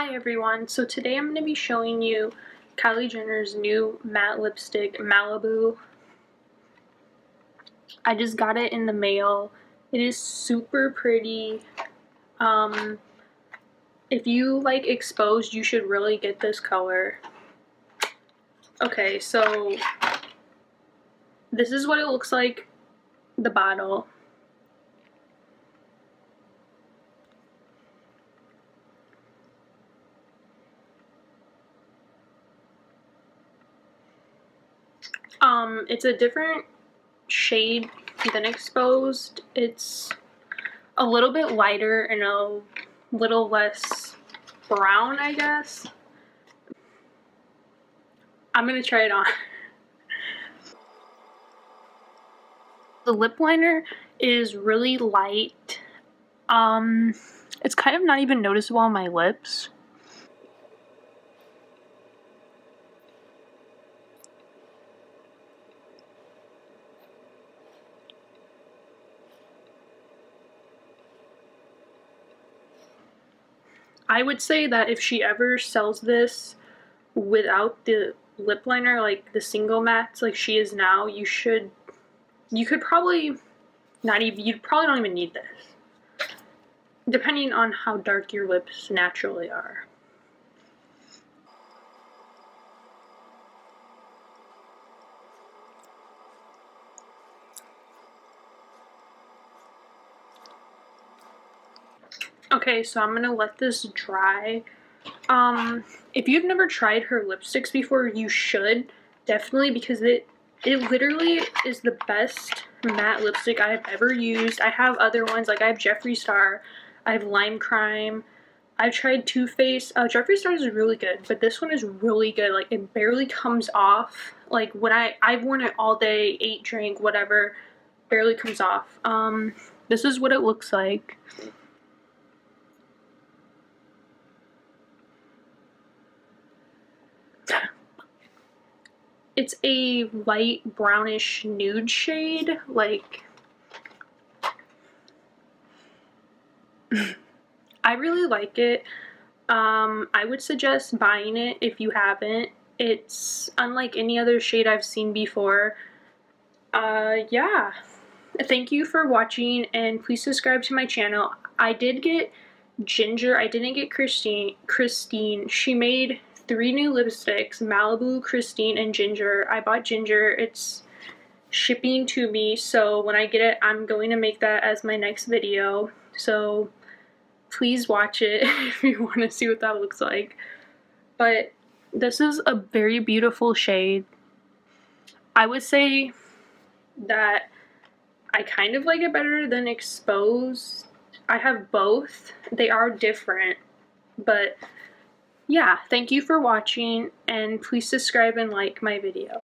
Hi everyone, so today I'm going to be showing you Kylie Jenner's new matte lipstick, Maliboo. I just got it in the mail. It is super pretty. Um, if you like exposed, you should really get this color. Okay, so this is what it looks like, the bottle. Um, it's a different shade than exposed. It's a little bit lighter and a little less brown, I guess. I'm gonna try it on. the lip liner is really light. Um, it's kind of not even noticeable on my lips. I would say that if she ever sells this without the lip liner, like the single mattes like she is now, you should, you could probably not even, you probably don't even need this. Depending on how dark your lips naturally are. Okay, so I'm gonna let this dry. Um, if you've never tried her lipsticks before, you should definitely because it it literally is the best matte lipstick I have ever used. I have other ones like I have Jeffree Star, I have Lime Crime. I've tried Too Faced. Uh, Jeffree Star is really good, but this one is really good. Like it barely comes off. Like when I I've worn it all day, ate, drink, whatever, barely comes off. Um, this is what it looks like. It's a light brownish nude shade, like... I really like it. Um, I would suggest buying it if you haven't. It's unlike any other shade I've seen before. Uh, yeah. Thank you for watching and please subscribe to my channel. I did get Ginger. I didn't get Christine. Christine. She made three new lipsticks, Maliboo, Christine, and Ginger. I bought Ginger. It's shipping to me, so when I get it, I'm going to make that as my next video. So please watch it if you want to see what that looks like. But this is a very beautiful shade. I would say that I kind of like it better than Exposed. I have both. They are different, but yeah, thank you for watching and please subscribe and like my video.